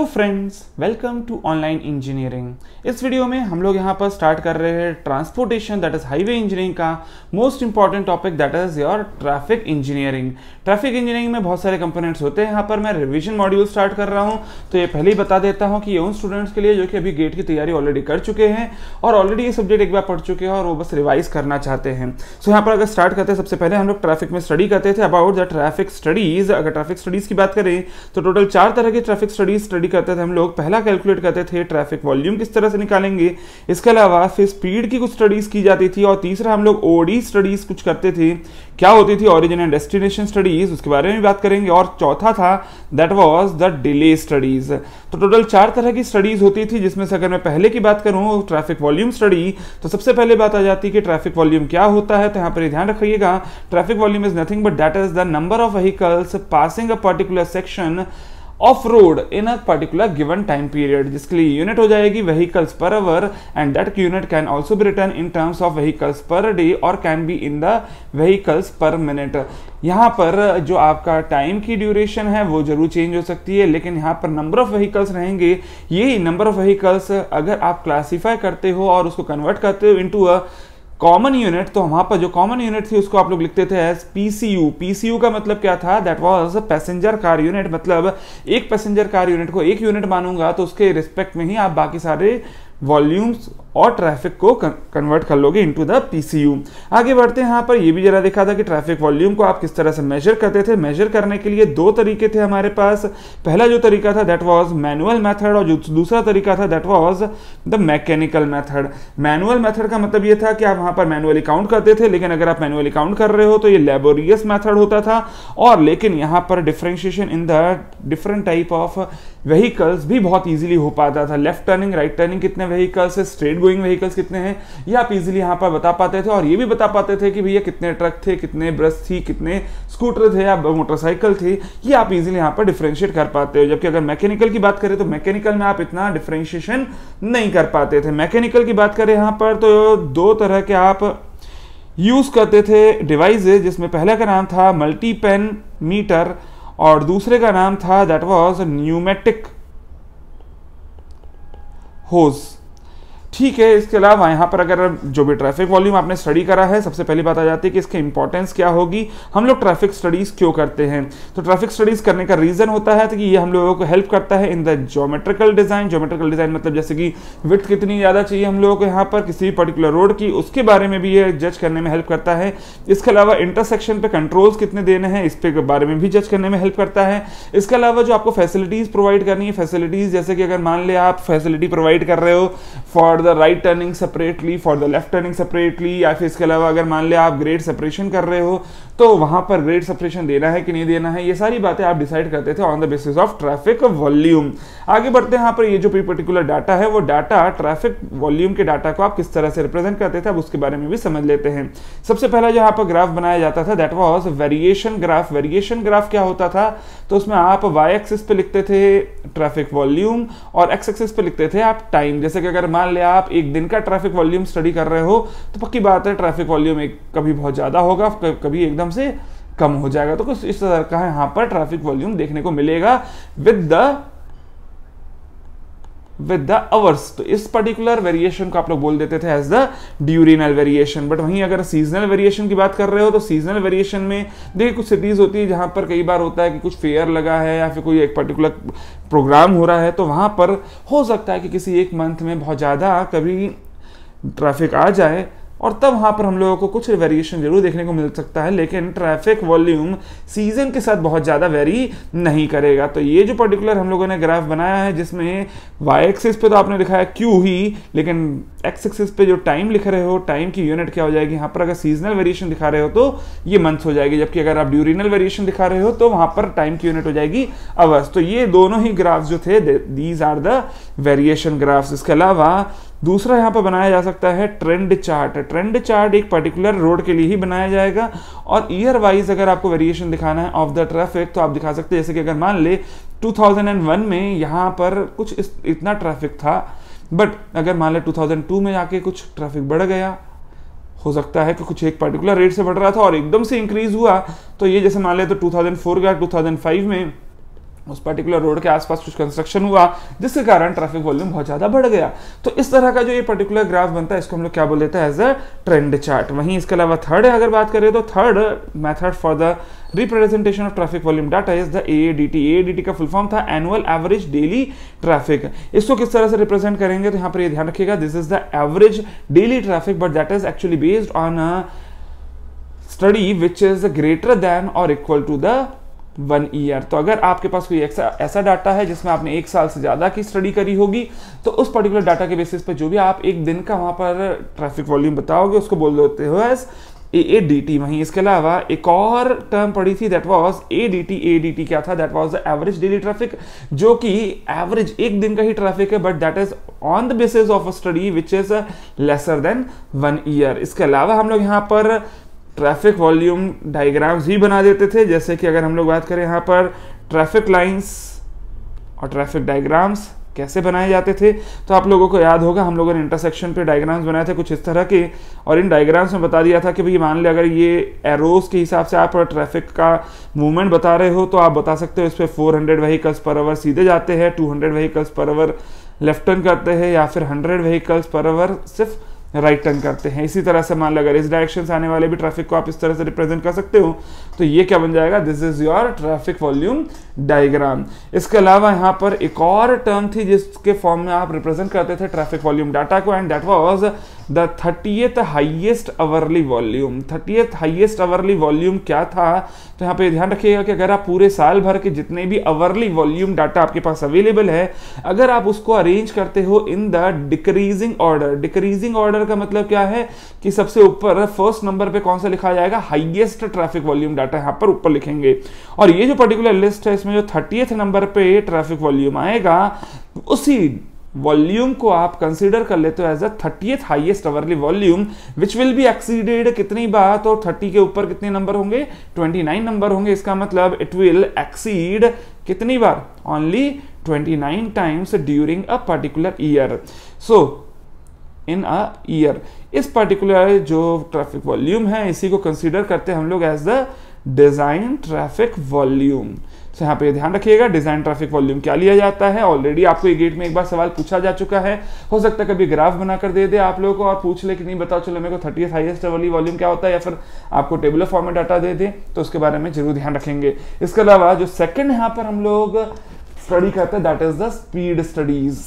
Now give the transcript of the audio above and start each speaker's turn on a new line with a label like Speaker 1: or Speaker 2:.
Speaker 1: Hello friends welcome to online engineering इस video में हम लोग यहाँ पर स्टार्ट कर रहे हैं transportation that is highway engineering का most important topic that is your traffic engineering traffic engineering में बहुत सारे कंपोनेंट्स होते हैं। यहाँ पर मैं रिविजन मॉड्यूल स्टार्ट कर रहा हूँ। तो ये पहले ही बता देता हूँ कि ये उन स्टूडेंट्स के लिए जो कि अभी गेट की तैयारी ऑलरेडी कर चुके हैं और ऑलरेडी ये सब्जेक्ट एक बार पढ़ चुके हैं और वो बस रिवाइज करना चाहते हैं। सो so, यहाँ पर अगर स्टार्ट करते हैं सबसे पहले हम लोग ट्रैफ़िक में स्टडी करते थे। अबाउट द ट्रैफ़िक स्टडीज़ अगर ट्रैफ़िक स्टडीज़ की बात करें तो टोटल चार तरह की ट्रैफ़िक स्टडीज़ स्टडी करते थे, हम लोग पहला कैलकुलेट करते थे ट्रैफ़िक वॉल्यूम किस तरह से निकालेंगे। इसके अलावा फिर स्पीड की कुछ स्टडीज़ की जाती थी और तीसरा हम लोग ओडी स्टडीज़ कुछ करते थे। क्या होती थी ओरिजिन एंड डेस्टिनेशन स्टडीज़ उसके बारे में भी बात करेंगे। और चौथा था that was the delay studies तो टोटल चार तरह की स्टडीज़ होती थी, जिसमें से अगर मैं पहले की बात करूँ ट्रैफ़िक वॉल्यूम स्टडी तो सबसे पहले बात आ जाती है कि ट्रैफ़िक वॉल्यूम क्या होता है तो यहाँ पर ध्यान रखिएगा। Traffic volume is nothing but that is the number of vehicles passing a particular section of road in a particular given time period जिसके लिए यूनिट हो जाएगी vehicles per hour and that unit can also be written in terms of vehicles per day और can be in the vehicles per minute यहाँ पर जो आपका time की ड्यूरेशन है, वो ज़रूर चेंज हो सकती है, लेकिन यहाँ पर नंबर ऑफ़ व्हीकल्स रहेंगे। ये नंबर ऑफ़ व्हीकल्स अगर आप क्लासीफाई करते हो और उसको कन्वर्ट करते हो इनटू अ कॉमन यूनिट तो वहाँ पर जो कॉमन यूनिट थी, उसको आप लोग लिखते थे एज पीसीयू पीसीयू का मतलब क्या था? That was passenger car unit मतलब एक पैसेंजर कार यूनिट को एक यूनिट मानूँगा तो उसके रिस्पेक्ट में ही आप बाकी सारे वॉल्यूम्स और ट्रैफ़िक को कन्वर्ट कर लोगे इनटू द पीसीयू आगे बढ़ते हैं, यहाँ पर ये भी जरा देखा था कि ट्रैफ़िक वॉल्यूम को आप किस तरह से मेजर करते थे। मेजर करने के लिए दो तरीके थे हमारे पास। पहला जो तरीका था दैट वाज मैनुअल मेथड और जो दूसरा तरीका था that was the mechanical method manual method का मतलब ये था कि आप वहाँ पर मैनुअली काउंट करते थे, लेकिन अगर आप मैनुअली काउंट कर रहे हो तो ये लेबोरियस मैथड होता था। और लेकिन यहाँ पर differentiation in the different type of vehicles भी बहुत ईजिली हो पाता था। लेफ़्ट टर्निंग राइट टर्निंग कितने व्हीकल्स है? स्ट्रेट गोइंग व्हीकल्स कितने हैं? ये आप इजीली यहाँ पर बता पाते थे और ये भी बता पाते थे कि भैया कितने ट्रक थे, कितने ब्रश थी, कितने स्कूटर थे या मोटरसाइकिल थी। ये आप इजीली यहाँ पर डिफ्रेंशिएट कर पाते हो। जबकि अगर मैकेनिकल की बात करें तो मैकेनिकल में आप इतना डिफ्रेंशिएशन नहीं कर पाते थे। मैकेनिकल की बात करें यहाँ पर तो दो तरह के आप यूज़ करते थे डिवाइसेज जिसमें पहले का नाम था मल्टीपेन मीटर और दूसरे का नाम था दैट वाज न्यूमेटिक होज ठीक है, इसके अलावा यहाँ पर अगर जो भी ट्रैफ़िक वॉल्यूम आपने स्टडी करा है, सबसे पहली बात आ जाती है कि इसकी इंपॉर्टेंस क्या होगी। हम लोग ट्रैफ़िक स्टडीज़ क्यों करते हैं? तो ट्रैफ़िक स्टडीज़ करने का रीजन होता है तो कि ये हम लोगों को हेल्प करता है in the geometrical design geometrical design मतलब जैसे कि विथ कितनी ज़्यादा चाहिए हम लोगों को यहाँ पर किसी भी पर्टिकुलर रोड की, उसके बारे में भी ये जज करने में हेल्प करता है। इसके अलावा इंटरसेक्शन पे कंट्रोल्स कितने देने हैं, इस पे बारे में भी जज करने में हेल्प करता है। इसके अलावा जो आपको फैसिलिटीज़ प्रोवाइड करनी है फैसिलिटीज़ जैसे कि अगर मान लिया आप फैसिलिटी प्रोवाइड कर रहे हो for the right turning separately for the left turning separately या फिर इसके अलावा अगर मान लिया आप ग्रेड सेपरेशन कर रहे हो तो वहाँ पर ग्रेड सेपरेशन देना है कि नहीं देना है, ये सारी बातें आप डिसाइड करते थे on the basis of traffic volume आगे बढ़ते हैं, यहाँ पर ये जो पर्टिकुलर डाटा है, वो डाटा ट्रैफ़िक वॉल्यूम के डाटा को आप किस तरह से रिप्रेजेंट करते थे, अब उसके बारे में भी समझ लेते हैं. सबसे पहला जहाँ पर ग्राफ बनाया जाता था that was variation graph variation graph क्या होता था? तो उसमें आप वाई एक्सिस पे लिखते थे ट्रैफ़िक वॉल्यूम और एक्स एक्सिस पे लिखते थे आप टाइम जैसे कि अगर मान लिया आप एक दिन का ट्रैफ़िक वॉल्यूम स्टडी कर रहे हो तो पक्की बात है ट्रैफ़िक वॉल्यूम एक कभी बहुत ज़्यादा होगा कभी एकदम से कम हो जाएगा। तो कुछ इस तरह का यहाँ पर ट्रैफ़िक वॉल्यूम देखने को मिलेगा with the with the hours तो इस पर्टिकुलर वेरिएशन को आप लोग बोल देते थे as the diurnal variation but वहीं अगर सीजनल वेरिएशन की बात कर रहे हो तो सीजनल वेरिएशन में देखिए कुछ सिटीज़ होती है जहाँ पर कई बार होता है कि कुछ फेयर लगा है या फिर कोई एक पर्टिकुलर प्रोग्राम हो रहा है तो वहाँ पर हो सकता है कि किसी एक मंथ में बहुत ज़्यादा कभी ट्रैफ़िक आ जाए और तब वहाँ पर हम लोगों को कुछ वेरिएशन ज़रूर देखने को मिल सकता है, लेकिन ट्रैफ़िक वॉल्यूम सीज़न के साथ बहुत ज़्यादा वेरी नहीं करेगा। तो ये जो पर्टिकुलर हम लोगों ने ग्राफ बनाया है, जिसमें वाई एक्सिस पे तो आपने दिखाया क्यू ही, लेकिन एक्स एक्सिस पे जो टाइम लिख रहे हो टाइम की यूनिट क्या हो जाएगी? यहाँ पर अगर सीजनल वेरिएशन दिखा रहे हो तो ये मंथ्स हो जाएगी, जबकि अगर आप ड्यूरिनल वेरिएशन दिखा रहे हो तो वहाँ पर टाइम की यूनिट हो जाएगी अवर्स तो ये दोनों ही ग्राफ्स जो थे these are the variation graphs इसके अलावा दूसरा यहाँ पर बनाया जा सकता है ट्रेंड चार्ट ट्रेंड चार्ट एक पर्टिकुलर रोड के लिए ही बनाया जाएगा और ईयर वाइज अगर आपको वेरिएशन दिखाना है ऑफ़ द ट्रैफ़िक तो आप दिखा सकते हैं, जैसे कि अगर मान ले 2001 में यहाँ पर कुछ इतना ट्रैफ़िक था बट अगर मान लें टू में जाके कुछ ट्रैफ़िक बढ़ गया, हो सकता है कि कुछ एक पर्टिकुलर रेट से बढ़ रहा था और एकदम से इंक्रीज हुआ तो ये जैसे मान लें तो 2004 का 2005 में उस पर्टिकुलर रोड के आसपास कुछ कंस्ट्रक्शन हुआ, जिसके कारण ट्रैफ़िक वॉल्यूम बहुत ज़्यादा बढ़ गया। तो इस तरह का जो ये पर्टिकुलर ग्राफ बनता है, इसको हम लोग क्या बोल देते हैं एज अ ट्रेंड चार्ट वहीं इसके अलावा थर्ड है, अगर बात करें तो third method for the representation of traffic volume data is the ADT ADT का फुल फॉर्म था एनुअल एवरेज डेली ट्रैफ़िक इसको किस तरह से रिप्रेजेंट करेंगे तो यहाँ पर ये ध्यान रखिएगा this is the average daily traffic but that is actually based on study which is greater than और equal to the one year. तो अगर आपके पास कोई ऐसा ऐसा डाटा है जिसमें आपने एक साल से ज़्यादा की स्टडी करी होगी तो उस पर्टिकुलर डाटा के बेसिस पे जो भी आप एक दिन का वहाँ पर ट्रैफ़िक वॉल्यूम बताओगे, उसको बोल देते हो as A A D T वहीं इसके अलावा एक और टर्म पड़ी थी that was A D T A D T क्या था? That was the average daily traffic जो कि एवरेज एक दिन का ही ट्रैफ़िक है but that is on the basis of a study which is lesser than one year इसके अलावा हम लोग यहाँ पर ट्रैफ़िक वॉल्यूम डायग्राम्स भी बना देते थे, जैसे कि अगर हम लोग बात करें यहाँ पर ट्रैफ़िक लाइंस और ट्रैफ़िक डायग्राम्स कैसे बनाए जाते थे तो आप लोगों को याद होगा हम लोगों ने इंटरसेक्शन पे डायग्राम्स बनाए थे कुछ इस तरह के, और इन डायग्राम्स में बता दिया था कि भाई मान लिया अगर ये एरोज के हिसाब से आप ट्रैफ़िक का मूवमेंट बता रहे हो तो आप बता सकते हो इस पर 400 व्हीकल्स पर आवर सीधे जाते हैं 200 vehicles per our left turn करते हैं, या फिर 100 व्हीकल्स पर आवर सिर्फ़ राइट टर्न करते हैं। इसी तरह से मान लो, अगर इस डायरेक्शन से आने वाले भी ट्रैफ़िक को आप इस तरह से रिप्रेजेंट कर सकते हो तो ये क्या बन जाएगा? This is your traffic volume diagram इसके अलावा यहाँ पर एक और टर्म थी जिसके फॉर्म में आप रिप्रेजेंट करते थे ट्रैफ़िक वॉल्यूम डाटा को and that was the thirtieth highest hourly volume thirtieth highest hourly volume क्या था? तो यहाँ पे ध्यान रखिएगा कि अगर आप पूरे साल भर के जितने भी अवरली वॉल्यूम डाटा आपके पास अवेलेबल है, अगर आप उसको अरेंज करते हो in the decreasing order decreasing order का मतलब क्या है? कि सबसे ऊपर फ़र्स्ट नंबर पे कौन सा लिखा जाएगा? हाइएस्ट ट्रैफ़िक वॉल्यूम डाटा यहाँ पर ऊपर लिखेंगे। और ये जो पर्टिकुलर लिस्ट है, इसमें जो थर्टीएथ नंबर पे ट्रैफ़िक वॉल्यूम आएगा, उसी वॉल्यूम को आप कंसीडर कर लेते हो as a thirtieth highest hourly volume which will be exceeded कितनी बार? तो 30 के ऊपर कितने नंबर होंगे? 29 नंबर होंगे। इसका मतलब इट विल एक्सीड कितनी बार? Only 29 times during a particular year so in a year इस पर्टिकुलर जो ट्रैफ़िक वॉल्यूम है, इसी को कंसीडर करते हैं हम लोग as the design traffic volume. तो यहाँ पे ध्यान रखिएगा, डिज़ाइन ट्रैफ़िक वॉल्यूम क्या लिया जाता है? ऑलरेडी आपको ये गेट में एक बार सवाल पूछा जा चुका है। हो सकता है कभी ग्राफ बनाकर दे दे आप लोगों को और पूछ ले कि नहीं बताओ, चलो मेरे को थर्टी हाइएस्ट वाली वॉल्यूम क्या होता है? या फिर आपको टेबल फॉर्म में डाटा दे दे तो उसके बारे में ज़रूर ध्यान रखेंगे। इसके अलावा जो सेकेंड यहाँ पर हम लोग स्टडी करते हैं that is the speed studies